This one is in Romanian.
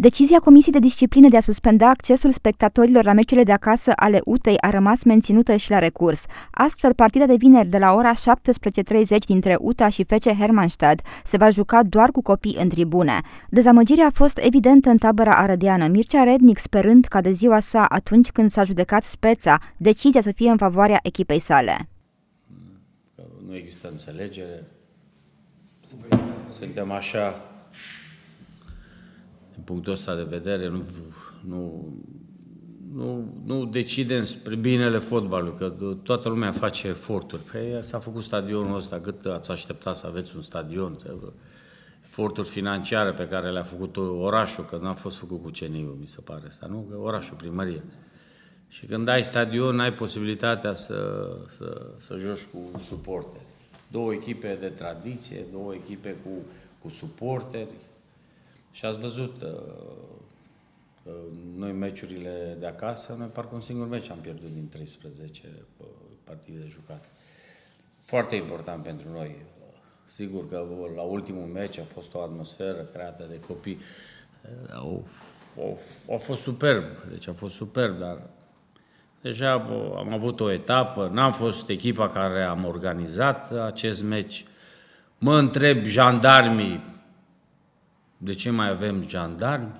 Decizia Comisiei de Disciplină de a suspenda accesul spectatorilor la meciurile de acasă ale UTEI a rămas menținută și la recurs. Astfel, partida de vineri de la ora 17.30 dintre UTA și FC Hermannstad se va juca doar cu copii în tribune. Dezamăgirea a fost evidentă în tabăra arădeană, Mircea Rednic sperând ca de ziua sa, atunci când s-a judecat speța, decizia să fie în favoarea echipei sale. Nu există înțelegere. Suntem așa din punctul ăsta de vedere, nu, nu, nu, nu decidem spre binele fotbalului, că toată lumea face eforturi. Păi s-a făcut stadionul ăsta, cât ați aștepta să aveți un stadion, eforturi financiare pe care le-a făcut orașul, că n-a fost făcut cu ceniu, mi se pare asta, nu? Că orașul, primărie. Și când ai stadion, ai posibilitatea să, să, să joci cu suporteri. Două echipe de tradiție, două echipe cu, cu suporteri, și ați văzut uh, noi meciurile de acasă, noi parcă un singur meci am pierdut din 13 uh, partide jucate. Foarte important pentru noi. Sigur că la ultimul meci a fost o atmosferă creată de copii. Uh, au, au, au fost superb, deci a fost superb, dar deja am avut o etapă, n-am fost echipa care am organizat acest meci. Mă întreb jandarmii de ce mai avem jandarmi?